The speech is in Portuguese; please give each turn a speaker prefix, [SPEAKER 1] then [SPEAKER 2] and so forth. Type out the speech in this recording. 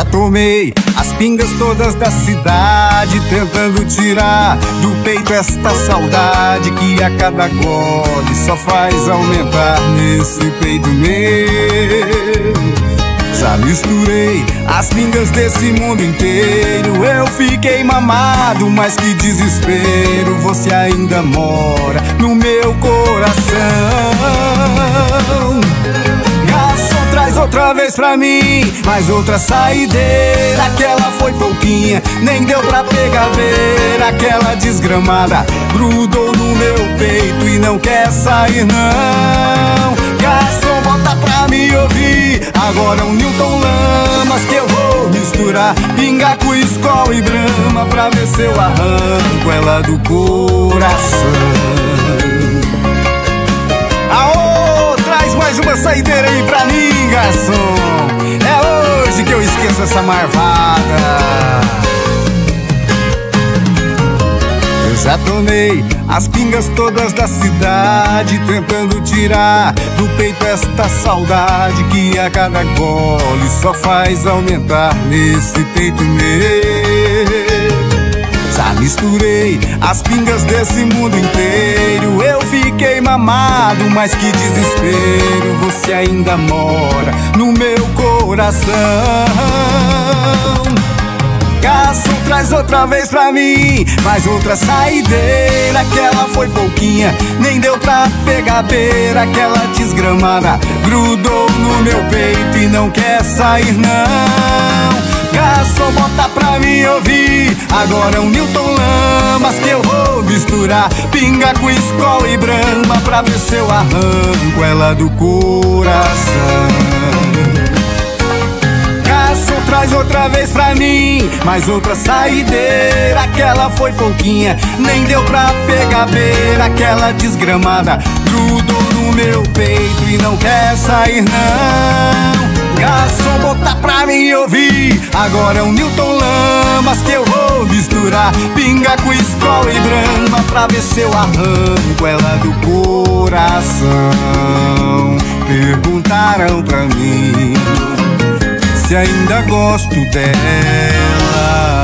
[SPEAKER 1] Já tomei as pingas todas da cidade, tentando tirar do peito esta saudade que a cada gole só faz aumentar nesse peito meu. Já misturei as pingas desse mundo inteiro. Eu fiquei mamado, mas que desespero. Você ainda mora no meu coração. Outra vez pra mim, mais outra saideira. Aquela foi pouquinha, nem deu pra pegar ver. Aquela desgramada grudou no meu peito e não quer sair, não. Garçom, bota pra me ouvir. Agora um Newton Lamas que eu vou misturar. Pinga com escola e brama pra ver se eu arranco ela do coração. Aô, traz mais uma saideira aí pra mim, garçom. É hoje que eu esqueço essa marvada. Eu já tomei as pingas todas da cidade, tentando tirar do peito esta saudade que a cada gole só faz aumentar nesse peito meu. Misturei as pingas desse mundo inteiro. Eu fiquei mamado, mas que desespero. Você ainda mora no meu coração. Garçom, traz outra vez pra mim Mais outra saideira Aquela foi pouquinha Nem deu pra pegar beira Aquela desgramada Grudou no meu peito E não quer sair não Garçom, bota pra Agora é um Newton Lamas Que eu vou misturar. Pinga com escola e brama Pra ver se eu arranco ela do coração. Garçom, traz outra vez pra mim Mais outra saideira Aquela foi pouquinha Nem deu pra pegar beira Aquela desgramada Grudou no meu peito E não quer sair não. Garçom, botar pra mim ouvir Agora é um Newton Lamas Que eu vou misturar Pinga com escola e brama Pra ver se eu arranco ela do coração Perguntaram pra mim se ainda gosto dela.